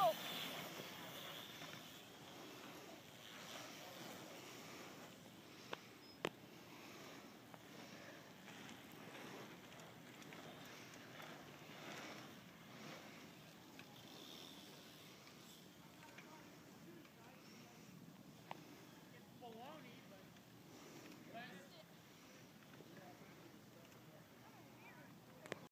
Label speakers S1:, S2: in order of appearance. S1: Oh!